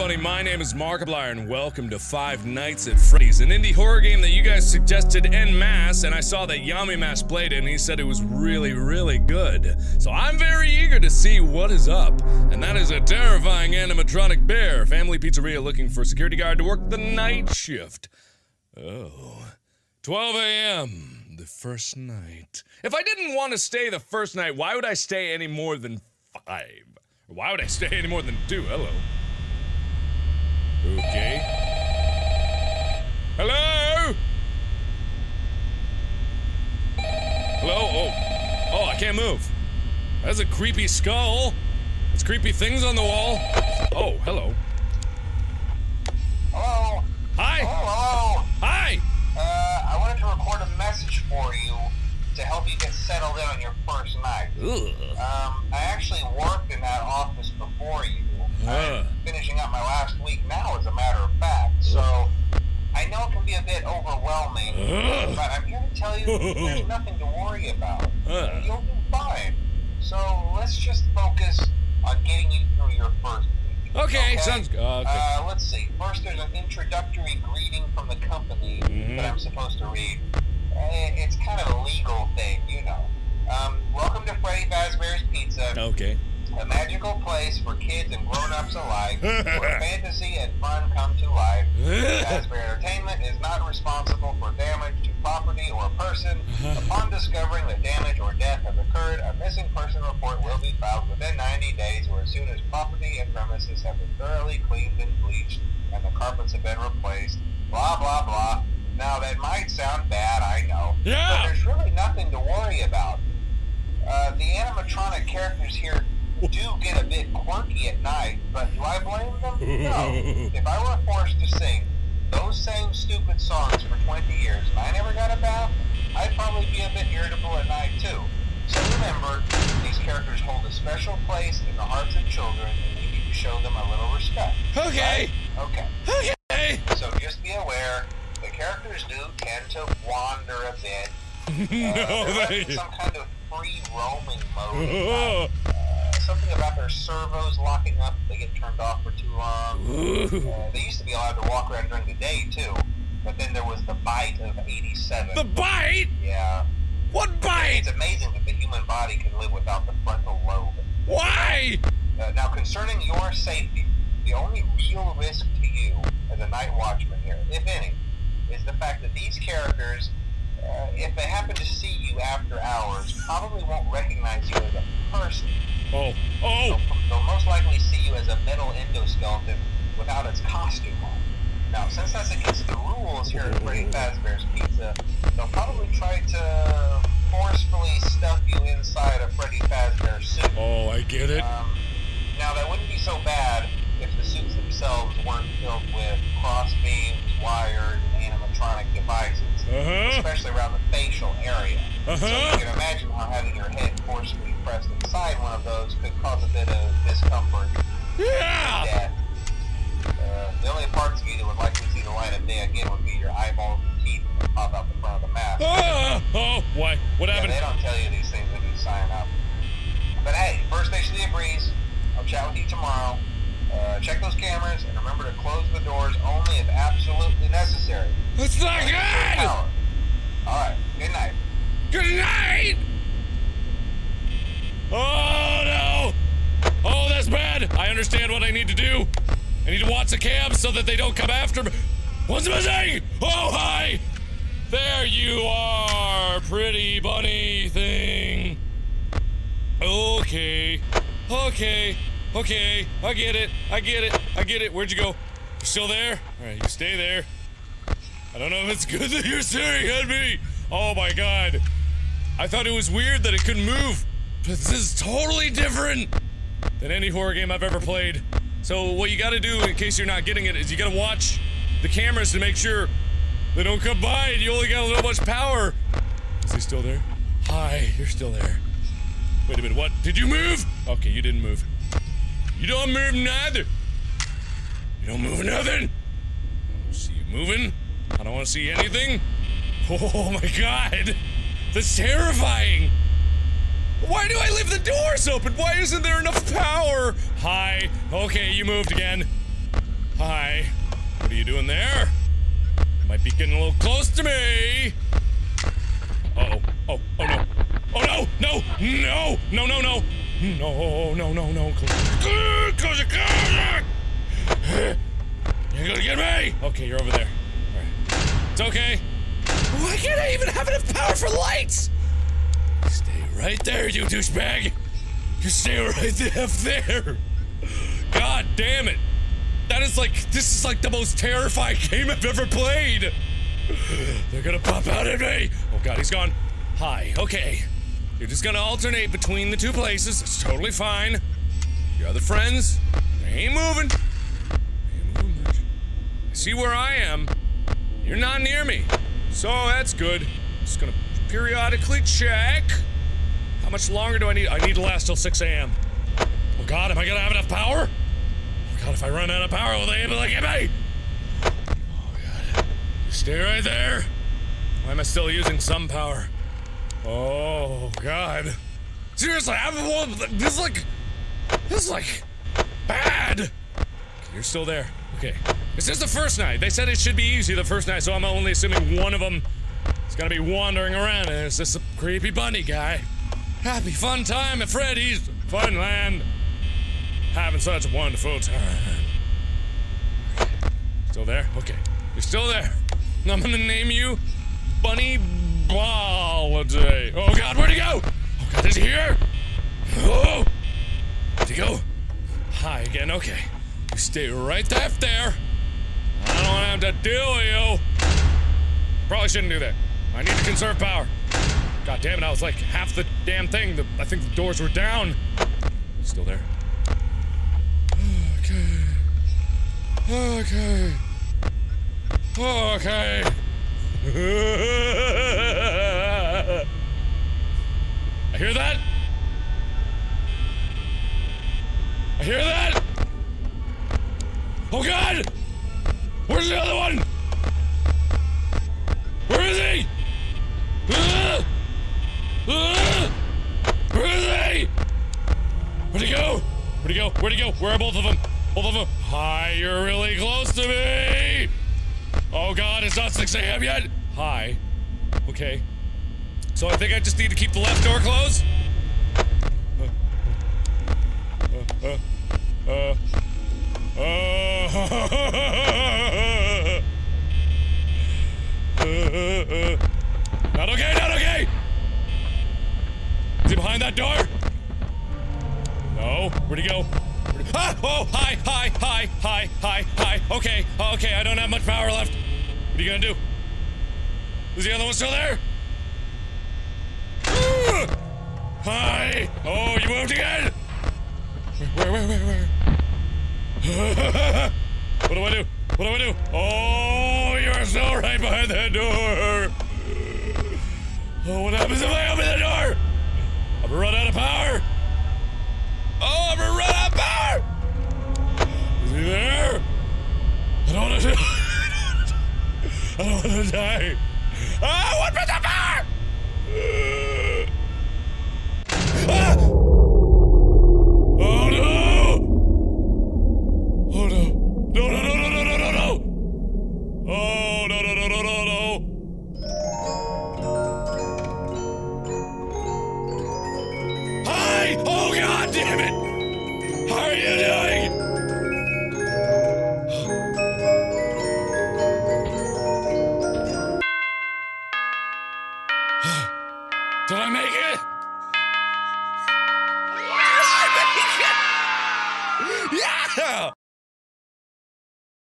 everybody. My name is Markiplier, and welcome to Five Nights at Freddy's, an indie horror game that you guys suggested en masse. And I saw that Yamimash played it, and he said it was really, really good. So I'm very eager to see what is up. And that is a terrifying animatronic bear. Family Pizzeria looking for a security guard to work the night shift. Oh. 12 a.m. The first night. If I didn't want to stay the first night, why would I stay any more than five? Why would I stay any more than two? Hello. Okay. Hello? Hello? Oh. Oh, I can't move. That's a creepy skull. That's creepy things on the wall. Oh, hello. Hello? Hi. Hello? Hi. Uh, I wanted to record a message for you to help you get settled in on your first night. Ugh. Um, I actually worked in that office before you. Uh. I'm finishing up my last week now, as a matter of fact. So, I know it can be a bit overwhelming, Ugh. but I'm here to tell you there's nothing to worry about. Uh. You'll do fine. So, let's just focus on getting you through your first week. Okay, sounds good. Okay. Uh, let's see. First, there's an introductory greeting from the company Mhm. that I'm supposed to read. Eh, It's kind of a legal thing, you know. Um, welcome to Freddy Fazbear's Pizza, Okay. A magical place for kids and grown-ups alike, where fantasy and fun come to life. Fazbear Entertainment is not responsible for damage to property or person. Upon discovering that damage or death has occurred, a missing person report will be filed within 90 days or as soon as property and premises have been thoroughly cleaned and bleached and the carpets have been replaced. Blah, blah, blah. Now, that might sound bad, I know. Yeah. But there's really nothing to worry about. Uh, the animatronic characters here do get a bit quirky at night, but do I blame them? No. if I were forced to sing those same stupid songs for 20 years and I never got a bath, I'd probably be a bit irritable at night too. So remember, these characters hold a special place in the hearts of children and you need to show them a little respect. Okay. Okay. Okay. So just be aware, the characters do tend to wander a bit. Uh, no, in some kind of free roaming mode. Something about their servos locking up, they get turned off for too long. Uh, they used to be allowed to walk around during the day too, but then there was the bite of 87. the bite? yeah. What bite? It's amazing that the human body can live without the frontal lobe. Why? Uh, now, concerning your safety, the only real risk to you as a night watchman here, if any, is the fact that these characters, uh, if they happen to see you after hours, probably won't recognize you as a person. Oh. They'll, Oh. they'll most likely see you as a metal endoskeleton without its costume on. Now, since that's against the rules here at Freddy Fazbear's Pizza, they'll probably try to forcefully stuff you inside a Freddy Fazbear suit. Oh, I get it. Um, now, that wouldn't be so bad if the suits themselves weren't filled with cross beams, wires, and animatronic devices, Uh huh. especially around the facial area. So Uh-huh. you can imagine how having your head forcefully pressed inside those could cause a bit of discomfort Yeah. Uh, the only parts of you that would likely see the light of day again would be your eyeballs and teeth that pop out the front of the mask. Ah. Oh. Why? What Yeah, happened? they don't tell you these things when you sign up. But hey, first station of the breeze. I'll chat with you tomorrow. Uh, check those cameras and remember to close the doors only if absolutely necessary. That's not good. Power. All right. Good night. Good night. Oh no. Oh, that's bad. I understand what I need to do. I need to watch the cams so that they don't come after me. What's the missing? Oh, hi. There you are, pretty bunny thing. Okay. Okay. Okay. I get it. I get it. I get it. Where'd you go? You're still there? Alright, you stay there. I don't know if it's good that you're staring at me. Oh my god. I thought it was weird that it couldn't move. But this is totally different than any horror game I've ever played. So what you gotta do, in case you're not getting it, is you gotta watch the cameras to make sure they don't come by and you only got a little much power. Is he still there? Hi, you're still there. Wait a minute, what? Did you move? Okay, you didn't move. You don't move neither. You don't move nothing. I don't see you moving. I don't want to see anything. Oh my god. That's terrifying. Why do I leave the doors open? Why isn't there enough power? Hi. Okay, you moved again. Hi. What are you doing there? Might be getting a little close to me. Uh oh. Oh, oh no. Oh no! No! No! No, no, no! No, no, no, no. Close, close close! You're gonna get me! Okay, you're over there. Alright. It's okay. Why can't I even have enough power for lights? Stay right there, you douchebag! You stay right there! God damn it! That is like, this is like the most terrifying game I've ever played! They're gonna pop out at me! Oh god, he's gone. Hi, okay. You're just gonna alternate between the two places. It's totally fine. Your other friends, they ain't moving. They ain't moving. I see where I am. You're not near me. So that's good. Just gonna periodically check. How much longer do I need? I need to last till 6 a.m. Oh god, am I gonna have enough power? Oh god, if I run out of power, will they be get me? Oh god. Stay right there. Why am I still using some power? Oh god. Seriously, I'm this is like this is like bad. Okay, you're still there. Okay. This is the first night. They said it should be easy the first night, so I'm only assuming one of them gonna be wandering around and just a creepy bunny guy. Happy fun time at Freddy's Funland. Having such a wonderful time. Still there? Okay. You're still there. I'm gonna name you Bunny Holiday. Oh god, where'd he go? Oh god, is he here? Oh! Where'd he go? Hi again, okay. You stay right there. I don't have to deal with you. Probably shouldn't do that. I need to conserve power. God damn it, I was like half the damn thing. The, I think the doors were down. Still there. Okay. Okay. Okay. I hear that? I hear that? Oh god! Where's the other one? Where is he? Ah! Ah! Where is he? Where'd he go? Where'd he Where'd he go? Where are both of them? Both of them. Hi, you're really close to me! Oh god, it's not 6 a.m. yet? Hi. Okay. So I think I just need to keep the left door closed? Uh, uh, uh, not okay, not okay! Is he behind that door? No. Where'd he go? Where'd he ah! Oh, hi, hi, hi, hi, hi, hi. Okay, okay, I don't have much power left. What are you gonna do? Is the other one still there? Hi! Oh, you moved again! Where, Where, where, where, where? what do I do? What do I do? Oh, you're still right behind that door! Oh, what happens if I open the door?